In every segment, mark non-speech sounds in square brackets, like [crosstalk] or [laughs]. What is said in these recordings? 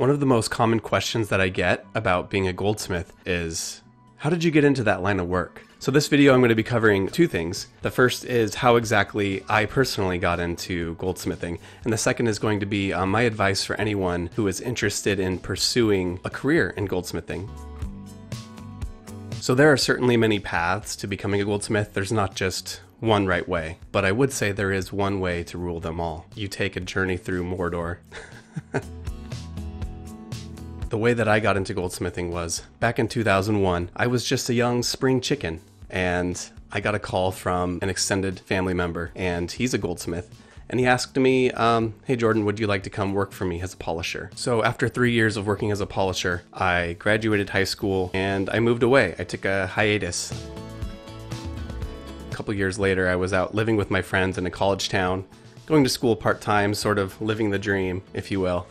One of the most common questions that I get about being a goldsmith is how did you get into that line of work? So, this video, I'm going to be covering two things. The first is how exactly I personally got into goldsmithing, and the second is going to be um, my advice for anyone who is interested in pursuing a career in goldsmithing. So, there are certainly many paths to becoming a goldsmith. There's not just one right way, but I would say there is one way to rule them all. You take a journey through Mordor. [laughs] The way that I got into goldsmithing was back in 2001, I was just a young spring chicken and I got a call from an extended family member and he's a goldsmith. And he asked me, um, Hey Jordan, would you like to come work for me as a polisher? So, after three years of working as a polisher, I graduated high school and I moved away. I took a hiatus. A couple years later, I was out living with my friends in a college town, going to school part time, sort of living the dream, if you will.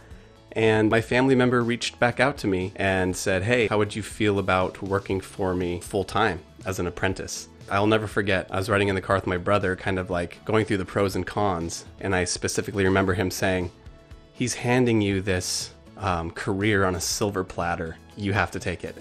And my family member reached back out to me and said, Hey, how would you feel about working for me full time as an apprentice? I'll never forget, I was riding in the car with my brother, kind of like going through the pros and cons. And I specifically remember him saying, He's handing you this um, career on a silver platter. You have to take it.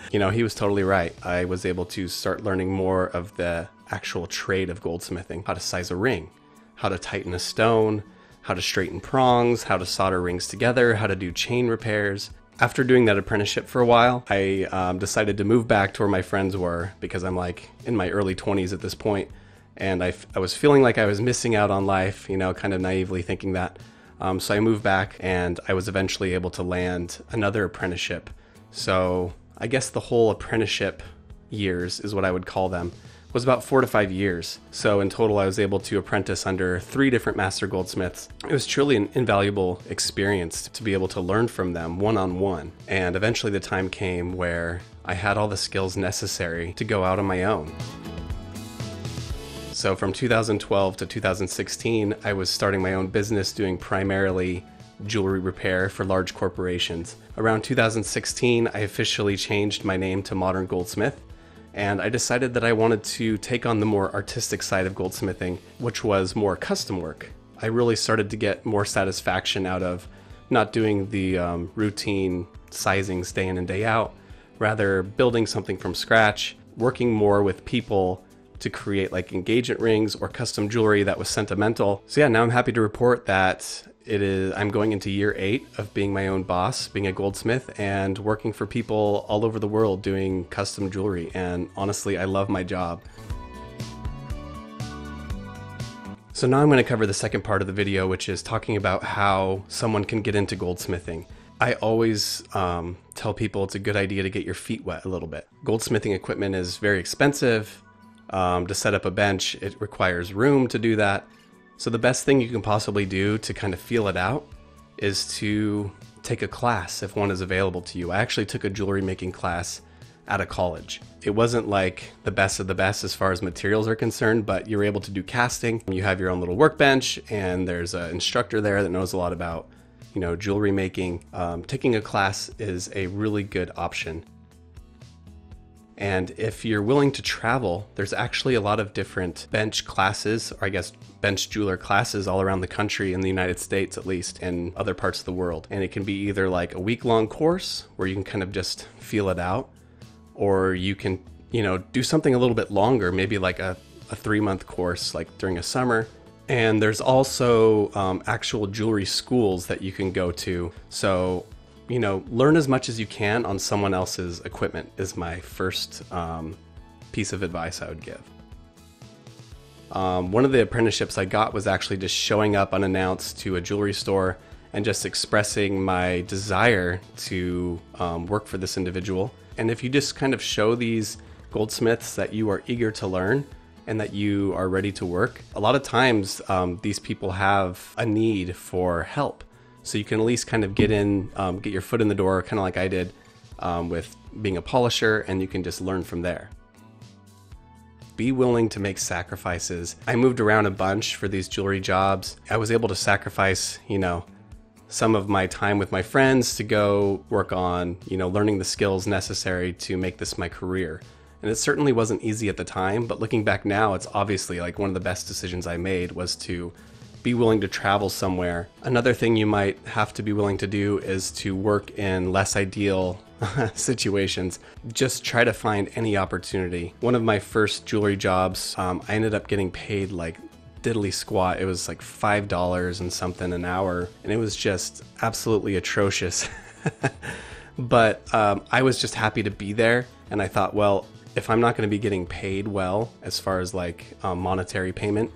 [laughs] you know, he was totally right. I was able to start learning more of the actual trade of goldsmithing how to size a ring, how to tighten a stone, how to straighten prongs, how to solder rings together, how to do chain repairs. After doing that apprenticeship for a while, I um, decided to move back to where my friends were because I'm like in my early 20s at this point, and I, I was feeling like I was missing out on life, you know, kind of naively thinking that. Um, so I moved back and I was eventually able to land another apprenticeship. So I guess the whole apprenticeship years is what I would call them was about four to five years. So in total, I was able to apprentice under three different master goldsmiths. It was truly an invaluable experience to be able to learn from them one on one. And eventually, the time came where I had all the skills necessary to go out on my own. So from 2012 to 2016, I was starting my own business doing primarily jewelry repair for large corporations. Around 2016, I officially changed my name to Modern Goldsmith and I decided that I wanted to take on the more artistic side of goldsmithing, which was more custom work. I really started to get more satisfaction out of not doing the um, routine sizings day in and day out, rather building something from scratch, working more with people to create like engagement rings or custom jewelry that was sentimental. So yeah, now I'm happy to report that it is I'm going into year 8 of being my own boss, being a goldsmith and working for people all over the world doing custom jewelry and honestly, I love my job. So now I'm going to cover the second part of the video, which is talking about how someone can get into goldsmithing. I always um, tell people it's a good idea to get your feet wet a little bit. Goldsmithing equipment is very expensive. Um, to set up a bench, it requires room to do that. So the best thing you can possibly do to kind of feel it out is to take a class if one is available to you. I actually took a jewelry making class out of college. It wasn't like the best of the best as far as materials are concerned, but you're able to do casting. You have your own little workbench, and there's an instructor there that knows a lot about, you know, jewelry making. Um, taking a class is a really good option and if you're willing to travel, there's actually a lot of different bench classes, or I guess bench jeweler classes all around the country, in the United States at least, and other parts of the world. And it can be either like a week long course where you can kind of just feel it out, or you can, you know, do something a little bit longer, maybe like a, a three month course, like during a summer. And there's also um, actual jewelry schools that you can go to. So you know, learn as much as you can on someone else's equipment is my first um, piece of advice I would give. Um, one of the apprenticeships I got was actually just showing up unannounced to a jewelry store and just expressing my desire to um, work for this individual. And if you just kind of show these goldsmiths that you are eager to learn and that you are ready to work, a lot of times um, these people have a need for help so you can at least kind of get in, um, get your foot in the door, kind of like I did um, with being a polisher, and you can just learn from there. Be willing to make sacrifices. I moved around a bunch for these jewelry jobs. I was able to sacrifice, you know, some of my time with my friends to go work on, you know, learning the skills necessary to make this my career. And it certainly wasn't easy at the time, but looking back now, it's obviously like one of the best decisions I made was to be willing to travel somewhere. Another thing you might have to be willing to do is to work in less ideal [laughs] situations. Just try to find any opportunity. One of my first jewelry jobs, um, I ended up getting paid like diddly squat. It was like $5 and something an hour, and it was just absolutely atrocious. [laughs] but um, I was just happy to be there, and I thought, well, if I'm not going to be getting paid well as far as like um, monetary payment,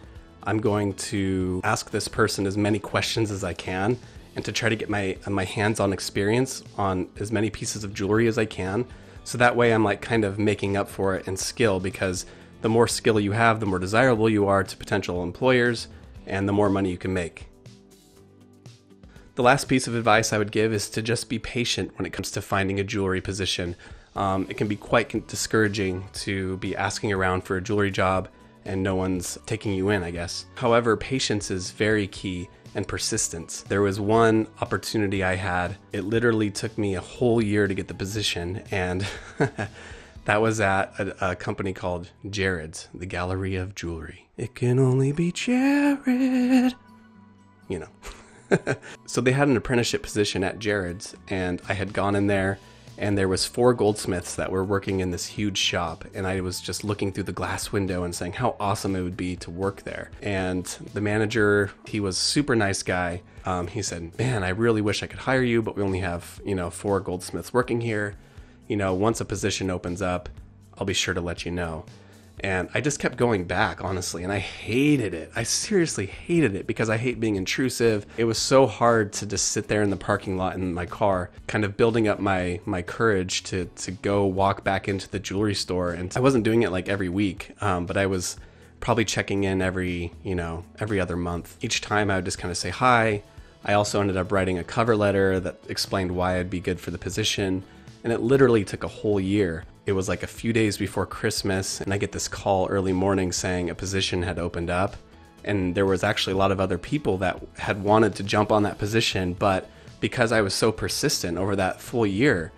I'm going to ask this person as many questions as I can and to try to get my my hands-on experience on as many pieces of jewelry as I can. So that way I'm like kind of making up for it in skill because the more skill you have, the more desirable you are to potential employers and the more money you can make. The last piece of advice I would give is to just be patient when it comes to finding a jewelry position. Um, it can be quite discouraging to be asking around for a jewelry job and no one's taking you in, I guess. However, patience is very key and persistence. There was one opportunity I had. It literally took me a whole year to get the position, and [laughs] that was at a, a, company called Jared's, the Galleria of Jewelry. It can only be Jared. You know. [laughs] so they had an apprenticeship position at Jared's, and I had gone in there and there was four goldsmiths that were working in this huge shop and i was just looking through the glass window and saying how awesome it would be to work there. And the manager he was super nice guy. Um, he said man i really wish i could hire you but we only have you know four goldsmiths working here. You know once a position opens up i'll be sure to let you know and I just kept going back, honestly, and I hated it. I seriously hated it because I hate being intrusive. It was so hard to just sit there in the parking lot in my car, kind of building up my my courage to to go walk back into the jewelry store. And I wasn't doing it like every week, um, but I was probably checking in every you know every other month. Each time I would just kind of say hi. I also ended up writing a cover letter that explained why I'd be good for the position, and it literally took a whole year it was like a few days before Christmas, and I get this call early morning saying a position had opened up. And there was actually a lot of other people that had wanted to jump on that position, but because I was so persistent over that full year,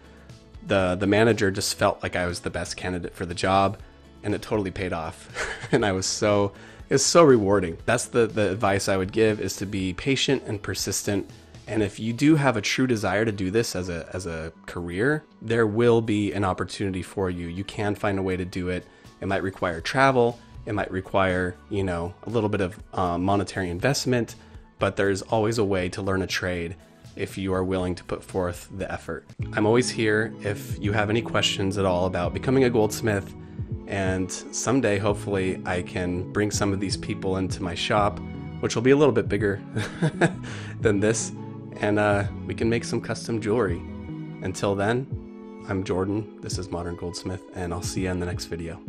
the the manager just felt like I was the best candidate for the job, and it totally paid off. [laughs] and I was so it was so rewarding. That's the the advice I would give is to be patient and persistent and if you do have a true desire to do this as a as a career, there will be an opportunity for you. You can find a way to do it. It might require travel. It might require, you know, a little bit of um, monetary investment, but there's always a way to learn a trade if you are willing to put forth the effort. I'm always here if you have any questions at all about becoming a goldsmith. And someday, hopefully, I can bring some of these people into my shop, which will be a little bit bigger [laughs] than this and uh, we can make some custom jewelry. Until then, I'm Jordan, this is Modern Goldsmith, and I'll see you in the next video.